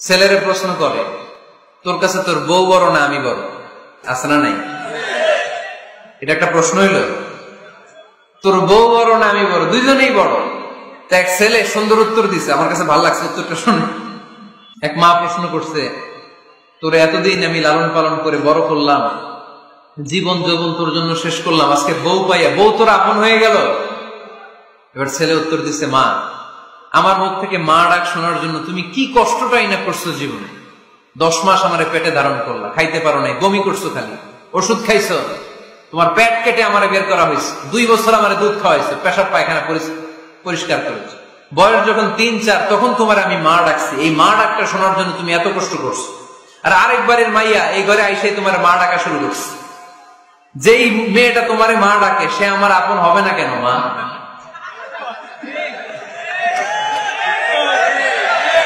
ছেলেরে প্রশ্ন করে, তোর কাছে তোর বউ বড় না আমি বড়? আছে না নাই? এটা একটা প্রশ্ন হইল। তোর বউ বড় না আমি বড়? দুইজনেই বড়? তা এক ছেলে সুন্দর উত্তর দিছে। আমার কাছে ভালো লাগছে উত্তরটা শুনে। এক মা প্রশ্ন করছে, তোর এতদিন আমি লালন পালন করে বড় করলাম, জীবন যৌবন তোর জন্য শেষ করলাম, আজকে বউ পাইয়া, বউ তোর আপন হয়ে গেল? এবার ছেলে উত্তর দিচ্ছে মা আমার মুখ থেকে মা ডাক শোনার জন্য তুমি কি কষ্টটাই না করছ জীবনে? দশ মাস আমার পেটে ধারণ করলা, খাইতে পারো নাই, বমি করছ খালি, ওষুধ খাইছো, তোমার পেট কেটে আমার বের করা হয়েছে, দুই বছর আমার দুধ খাওয়াইছে, পেশাব পায়খানা পরিষ্কার করেছে। বয়স যখন তিন, চার, তখন তোমার আমি মা ডাকছি, এই মা ডাকটা শোনার জন্য তুমি এত কষ্ট করছ। আর আরেকবারের মাইয়া এই ঘরে আইসে তোমার মা ডাকা শুরু করছে। যেই মেয়েটা তোমার মা ডাকে, সে আমার আপন হবে না কেন, মা?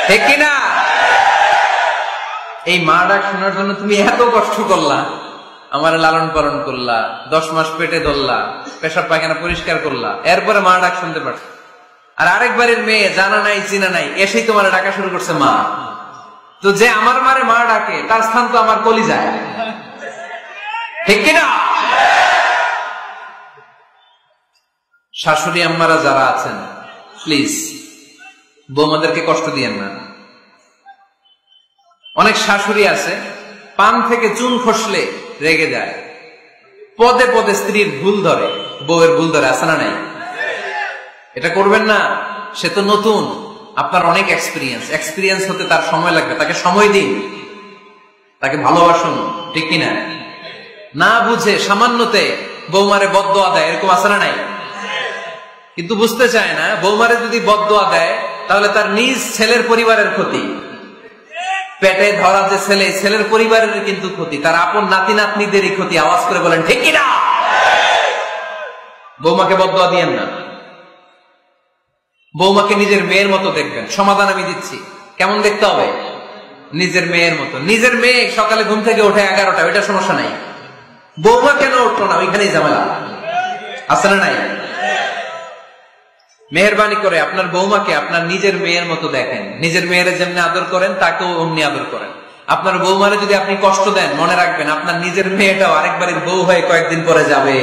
ঠিক কিনা? এই মা ডাক শোনার জন্য তুমি এত কষ্ট করলা। আমার লালন পালন করলা, দশ মাস পেটে ধরলা, পেশাব পায়খানা পরিষ্কার করলা, এরপরে মা ডাক শুনতে পারত আর আরেকবারের মেয়ে জানা নাই, চিনা নাই, এসেই তোমার ডাকা শুরু করছে মা। তো যে আমার মারে মা ডাকে, তার স্থান তো আমার কলি যায় ঠিক কিনা? শাশুড়ি আম্মারা যারা আছেন প্লিজ বৌমাদেরকে কষ্ট দিয়েন না। অনেক শাশুড়ি আছে, পান থেকে চুন খসলে রেগে যায়। পদে পদে স্ত্রীর ভুল ধরে, বউয়ের ভুল ধরে আসে না নাই? এটা করবেন না, সে তো নতুন, আপনার অনেক এক্সপিরিয়েন্স এক্সপিরিয়েন্স হতে তার সময় লাগবে, তাকে সময় দিন। তাকে ভালোবাসুন, ঠিক কিনা না? বুঝে সামান্যতে বৌমারে বদ্ধ দেয়, এরকম আসে না নাই? কিন্তু বুঝতে চায় না বৌমারে যদি বদোয়া দেয় তাহলে তার নিজ ছেলের পরিবারের ক্ষতি। পেটে ধরা যে ছেলে ছেলের পরিবারের কিন্তু ক্ষতি। তার আপন নাতি নাতনিদেরই ক্ষতি। আওয়াজ করে বলেন, ঠিক কিনা? বৌমাকে বদোয়া দিয়েন না। বৌমাকে নিজের মেয়ের মতো দেখবেন। সমাধান আমি দিচ্ছি। কেমন দেখতে হবে? নিজের মেয়ের মতো। নিজের মেয়ে সকালে ঘুম থেকে ওঠে এগারোটা। ওইটা সমস্যা নাই। বৌমা কেন উঠল না? ওইখানেই ঝামেলা। না নাই? মেহরবানি করে আপনার বৌমাকে আপনার নিজের মেয়ের মতো দেখেন। নিজের মেয়ের যেমনি আদর করেন, তাকেও অমনি আদর করেন। আপনার বৌমারে যদি আপনি কষ্ট দেন, মনে রাখবেন আপনার নিজের মেয়েটাও আরেকবারের বউ হয়ে কয়েকদিন পরে যাবে।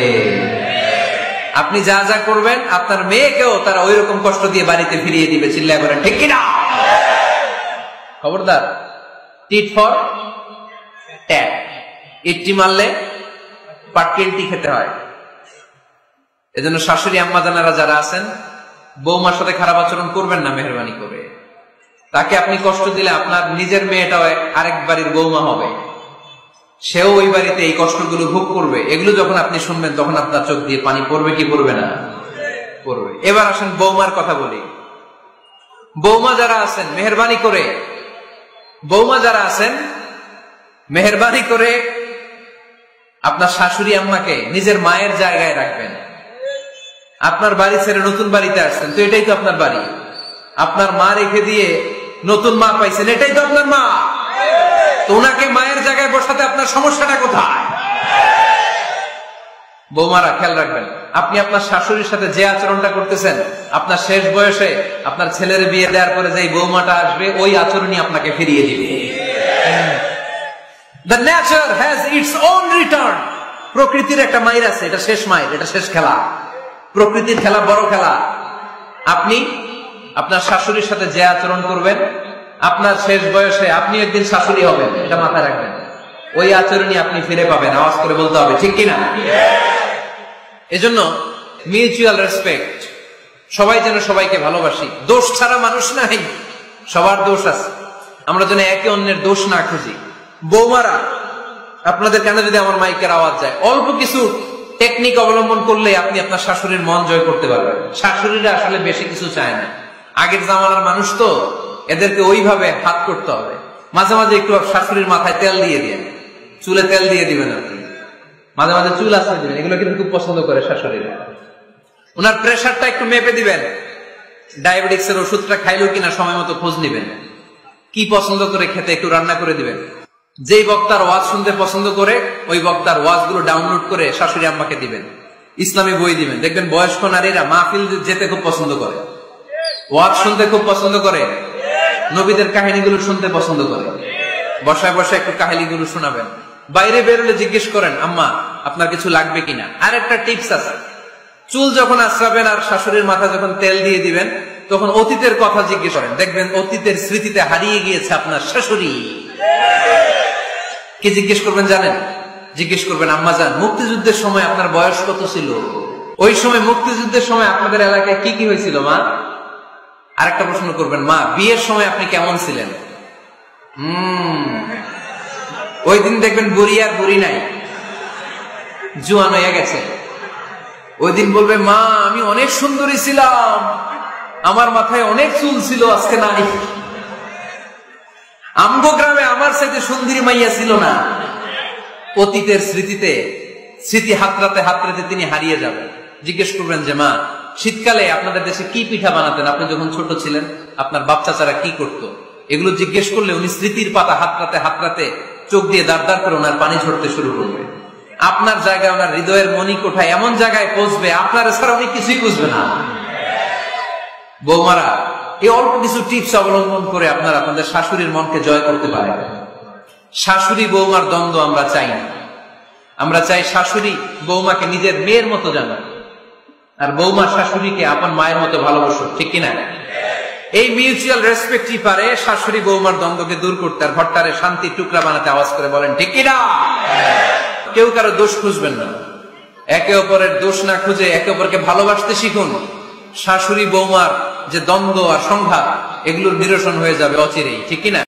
আপনি যা যা করবেন, আপনার মেয়েকেও তারা ওই রকম কষ্ট দিয়ে বাড়িতে ফিরিয়ে দিবে চিল্লা করেন ঠিক কিনা? খবরদার টিট ফর ট্যাট ইটটি মারলে পাটকেলটি খেতে হয়। এজন্য শাশুড়ি, আম্মা জানারা যারা আছেন বৌমার সাথে খারাপ আচরণ করবেন না মেহরবানি করে। তাকে আপনি কষ্ট দিলে আপনার নিজের মেয়েটাও আরেক বাড়ির বৌমা হবে। সেও ওই বাড়িতে এই কষ্টগুলো ভোগ করবে। এগুলো যখন আপনি শুনবেন, তখন আপনার চোখ দিয়ে পানি পড়বে কি পড়বে না? পড়বে। এবার আসেন বৌমার কথা বলি। বৌমা যারা আছেন, মেহরবানি করে। বৌমা যারা আছেন, মেহরবানি করে আপনার শাশুড়ি আম্মাকে নিজের মায়ের জায়গায় রাখবেন। আপনার বাড়ি ছেড়ে নতুন বাড়িতে আসছেন, তো এটাই তো আপনার বাড়ি। আপনার মা রেখে দিয়ে নতুন মা পাইছেন, এটাই তো আপনার মা। তো ওনাকে মায়ের জায়গায় বসাতে আপনার সমস্যাটা কোথায়? বৌমারা, খেয়াল রাখবেন, আপনি আপনার শাশুড়ির সাথে যে আচরণটা করতেছেন, আপনার শেষ বয়সে আপনার ছেলের বিয়ে দেওয়ার পরে যে বৌমাটা আসবে, ওই আচরণই আপনাকে ফিরিয়ে দিবে। The nature has its own return প্রকৃতির একটা মাইর আছে, এটা শেষ মাইর এটা শেষ খেলা। প্রকৃতির খেলা বড় খেলা। আপনি আপনার শাশুড়ির সাথে যে আচরণ করবেন, আপনার শেষ বয়সে আপনি একদিন শাশুড়ি হবেন, এটা মাথায় রাখবেন। ওই আচরণই আপনি ফিরে পাবেন, আওয়াজ করে বলতে হবে, ঠিক কিনা? এজন্য মিউচুয়াল রেসপেক্ট সবাই যেন সবাইকে ভালোবাসি। দোষ ছাড়া মানুষ নাই, সবার দোষ আছে। আমরা যেন একে অন্যের দোষ না খুঁজি। বৌমারা, আপনাদের কেন যদি আমার মাইকের আওয়াজ যায়, অল্প কিছু টেকনিক অবলম্বন করলে আপনি আপনার শাশুড়ির মন জয় করতে পারবেন। শাশুড়িরা আসলে বেশি কিছু চায় না। আগের জামানার মানুষ তো এদেরকে ওইভাবে হাত করতে হবে। মাঝে মাঝে একটু শাশুড়ির মাথায় তেল দিয়ে দিয়ে চুলে তেল দিয়ে দিবেন আপনি। মাঝে মাঝে চুল আসতে দিবেন। এগুলো কিন্তু খুব পছন্দ করে শাশুড়িরা। ওনার প্রেশারটা একটু মেপে দিবেন। ডায়াবেটিক্স এর ওষুধটা খাইলেও কিনা সময় মতো খোঁজ নিবেন। কি পছন্দ করে খেতে একটু রান্না করে দিবেন। যেই বক্তার ওয়াজ শুনতে পছন্দ করে, ওই বক্তার ওয়াজগুলো ডাউনলোড করে শাশুড়ি আম্মাকে দিবেন। ইসলামী বই দিবেন। দেখবেন বয়স্ক নারীরা মাহফিল যেতে খুব পছন্দ করে। ওয়াজ শুনতে খুব পছন্দ করে। নবীদের কাহিনীগুলো শুনতে পছন্দ করে। বসায় বসায় একটু কাহিনীগুলো শোনাবেন। বাইরে বেরোলে জিজ্ঞেস করেন, আম্মা, আপনার কিছু লাগবে কিনা? আর একটা টিপস আছে। চুল যখন আশ্রাবেন আর শাশুড়ির মাথা যখন তেল দিয়ে দিবেন, তখন অতীতের কথা জিজ্ঞেস করেন। দেখবেন অতীতের স্মৃতিতে হারিয়ে গিয়েছে আপনার শাশুড়ি। কি জিজ্ঞেস করবেন জানেন? জিজ্ঞেস করবেন, আম্মা যান মুক্তিযুদ্ধের সময় আপনার বয়স কত ছিল? ওই সময় মুক্তিযুদ্ধের সময় আপনাদের এলাকায় কি কি হয়েছিল, মা? আর একটা প্রশ্ন করবেন, মা, বিয়ের সময় আপনি কেমন ছিলেন? ওই দিন দেখবেন বুড়ি আর বুড়ি নাই। জুয়ান হয়ে গেছে। ওই দিন বলবে, মা, আমি অনেক সুন্দরী ছিলাম। আমার মাথায় অনেক চুল ছিল, আজকে নাই। আমগো গ্রামে আমার সাথে সুন্দরী মাইয়া ছিল না। অতীতের স্মৃতিতে, স্মৃতি হাতরাতে হাতরাতে তিনি হারিয়ে যাবেন। জিজ্ঞেস করবেন যে, মা, শীতকালে আপনাদের দেশে কি পিঠা বানাতেন? আপনি যখন ছোট ছিলেন, আপনার বাপ চাচারা কি করত? এগুলো জিজ্ঞেস করলে উনি স্মৃতির পাতা হাতরাতে হাতরাতে চোখ দিয়ে দাঁড় দাঁড় করে ওনার পানি ঝরতে শুরু করবে। আপনার জায়গায় ওনার হৃদয়ের মনি কোঠায় এমন জায়গায় পৌঁছবে, আপনার ছাড়া উনি কিছুই বুঝবে না। বৌমারা এই অল্প কিছু টিপস অবলম্বন করে আপনারা আপনাদের শাশুড়ির মনকে জয় করতে পারেন। শাশুড়ি বৌমার দ্বন্দ্ব আমরা চাই না। আমরা চাই শাশুড়ি বৌমাকে নিজের মেয়ের মতো জানা আর বৌমা শাশুড়িকে আপন মায়ের মতো ভালোবাসো ঠিক কিনা? এই মিউচুয়াল রেসপেক্টই পারে শাশুড়ি বৌমার দ্বন্দ্বকে দূর করতে আর ঘরটারে শান্তি টুকরা বানাতে আওয়াজ করে বলেন, ঠিক কিনা? কেউ কারও দোষ খুঁজবেন না। একে অপরের দোষ না খুঁজে একে অপরকে ভালোবাসতে শিখুন। শাশুড়ি বৌমার যে দ্বন্দ্ব আর সংঘাত এগুলোর নিরসন হয়ে যাবে অচিরেই ঠিক কিনা?